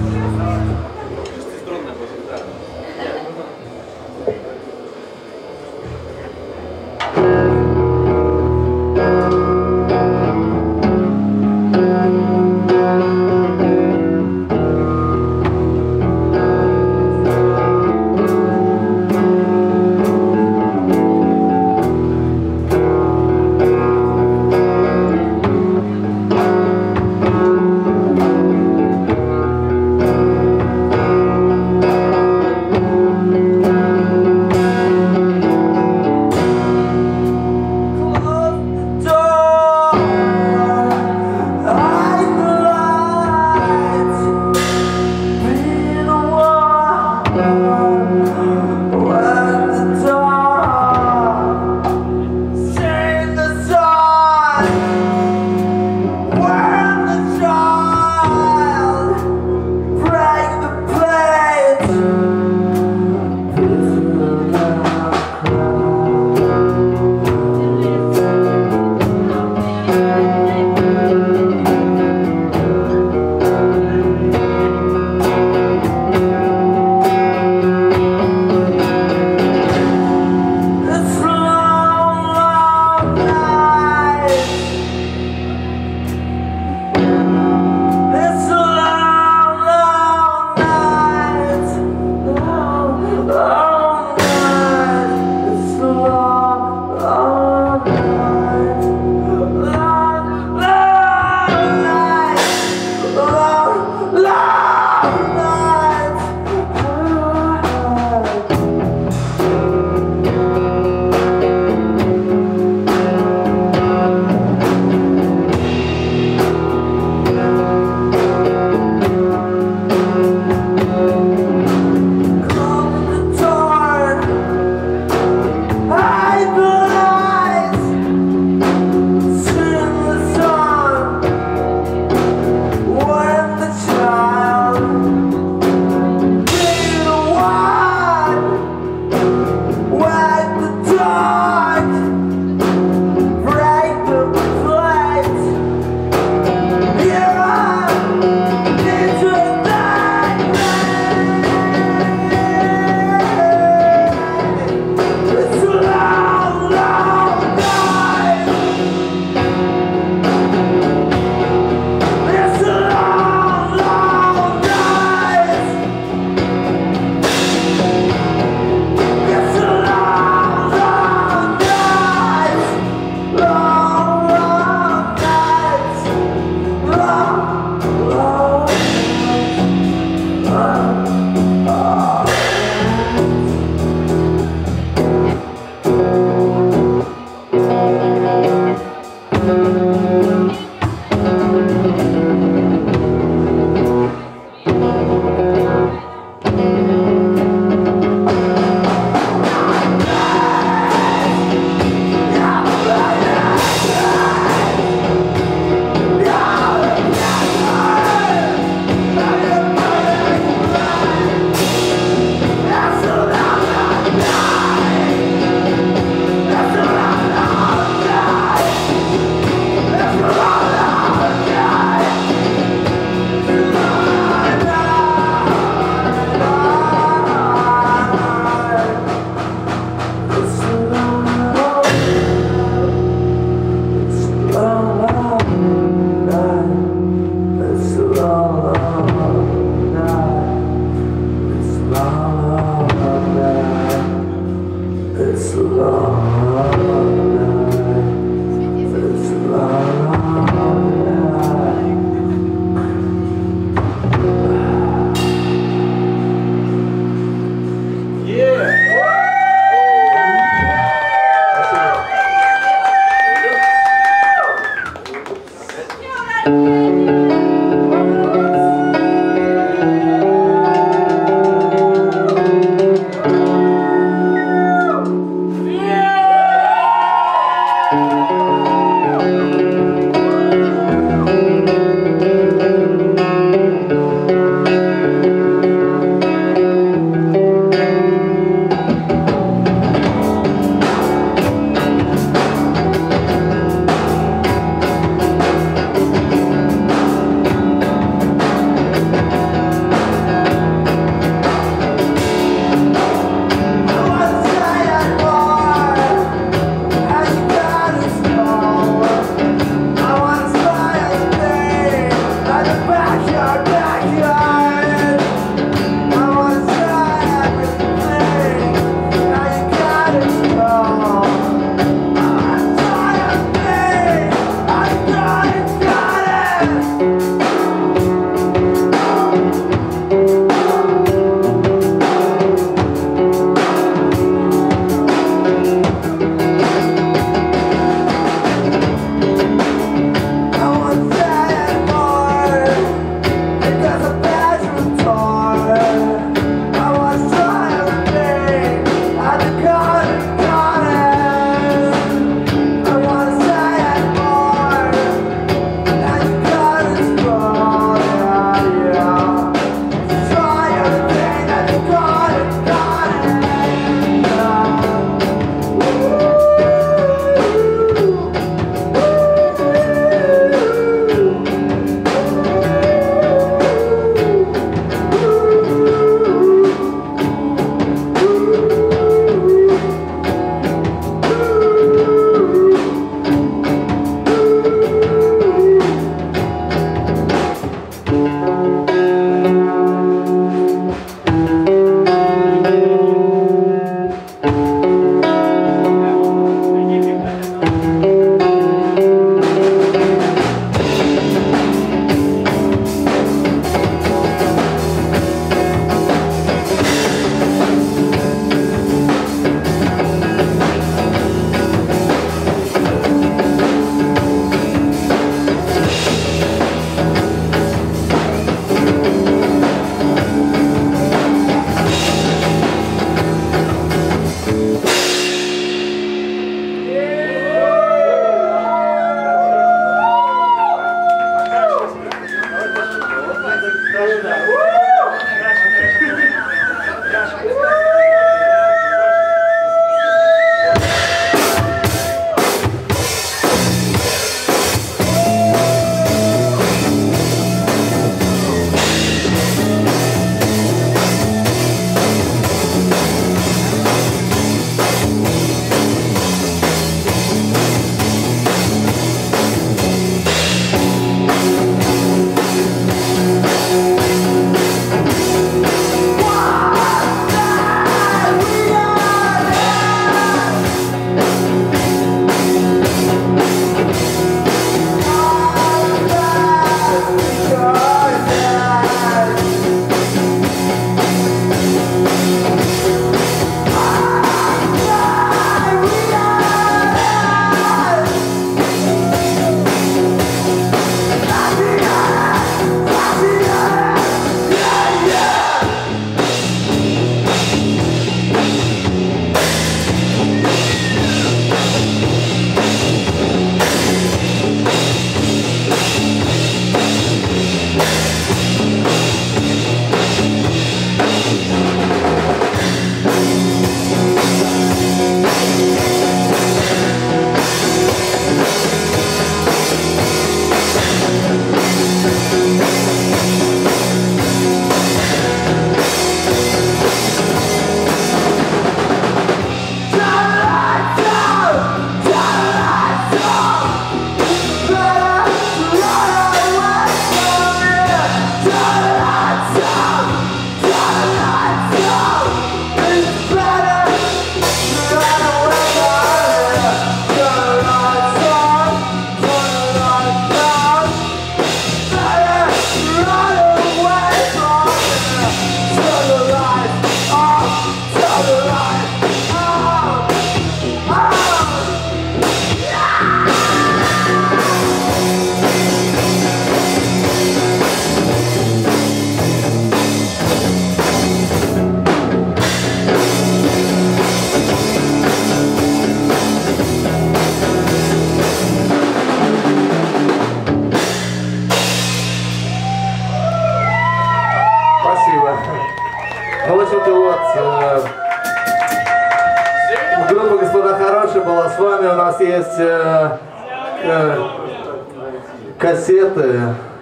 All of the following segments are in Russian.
Yeah.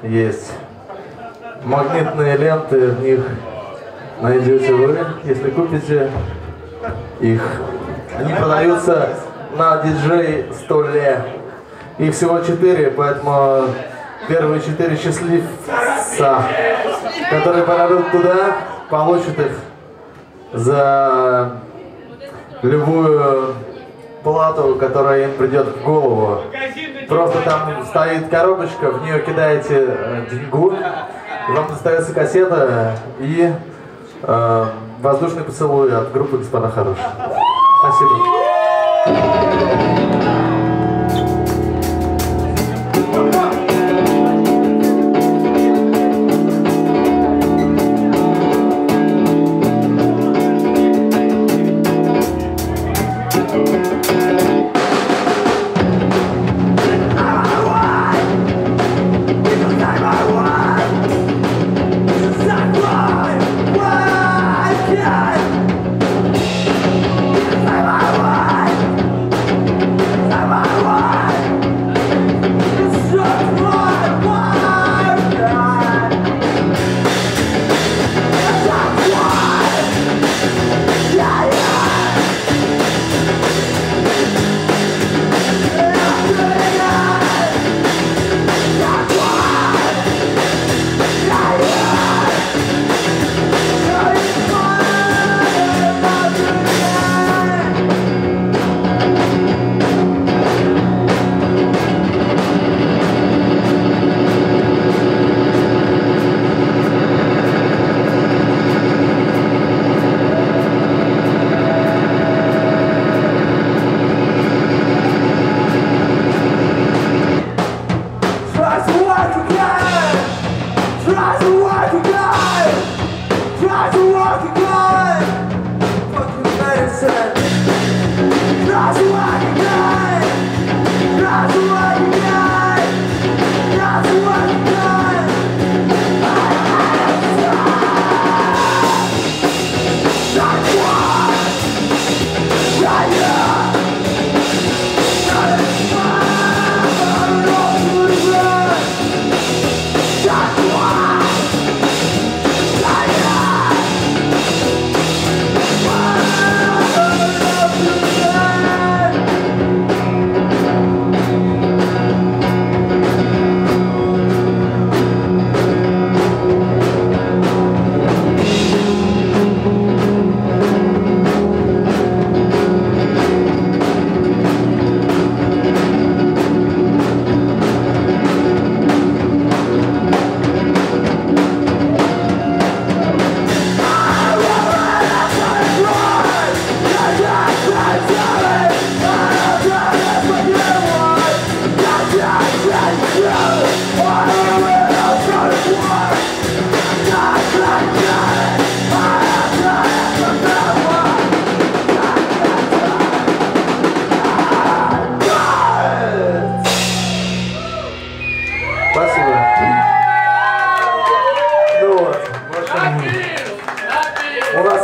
Есть магнитные ленты, в них найдете вы, если купите их. Они продаются на диджей столе. Их всего четыре, поэтому первые четыре счастливца, которые попадут туда, получат их за любую плату, которая им придет в голову. Просто там стоит коробочка, в нее кидаете э, деньгу, и вам достается кассета и э, воздушный поцелуй от группы «Господа хорошие». Спасибо.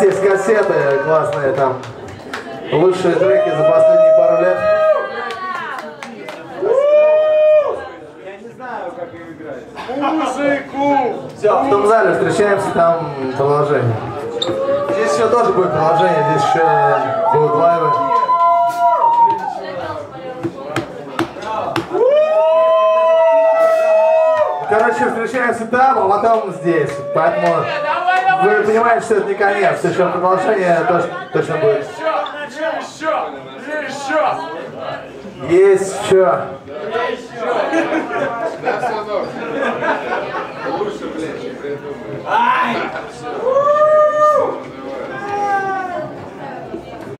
Кассеты классные там. Лучшие треки за последние пару лет. Музыку! Все, в том зале встречаемся, там продолжение. Здесь еще тоже будет продолжение, здесь еще будут лайвы. Короче, встречаемся там, а потом здесь. Поэтому вы понимаете, что это не конец, еще продолжение тоже, точно будет. Еще, еще, еще. Есть еще. Есть еще.